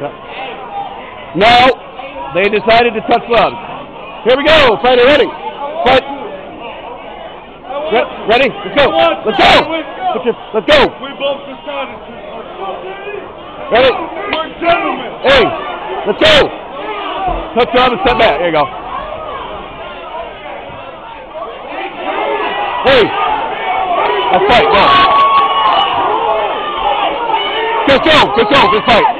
No, they decided to touch gloves. Here we go. Fighter ready. Fight. Re- ready? Let's go. Let's go. Let's go. We both decided to. Ready? We're gentlemen. Hey, let's go. Touch glove and step back. There you go. Hey, let's fight. Go. Let's go. Let's go. Let's fight.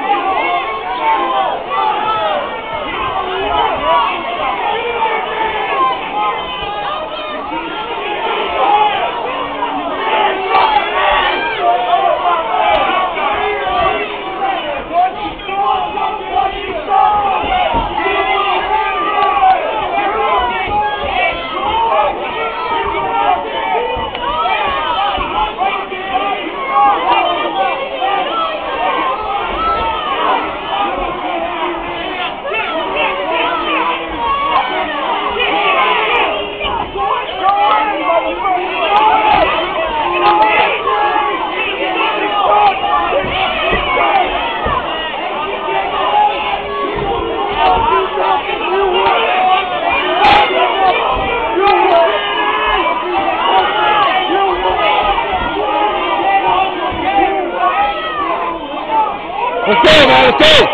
Let's go, man. Let's go.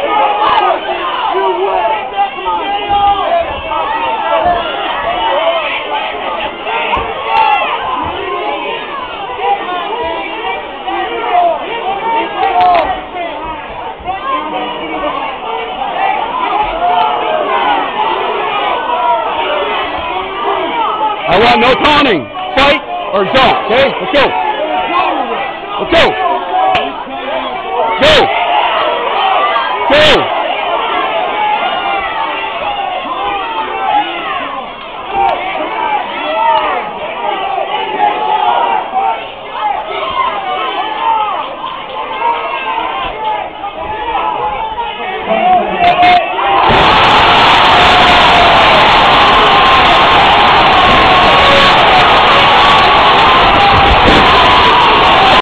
I want no taunting. Fight or don't. Okay? Let's go. Let's go.